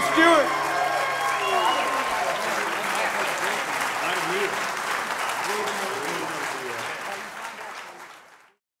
Let's do it.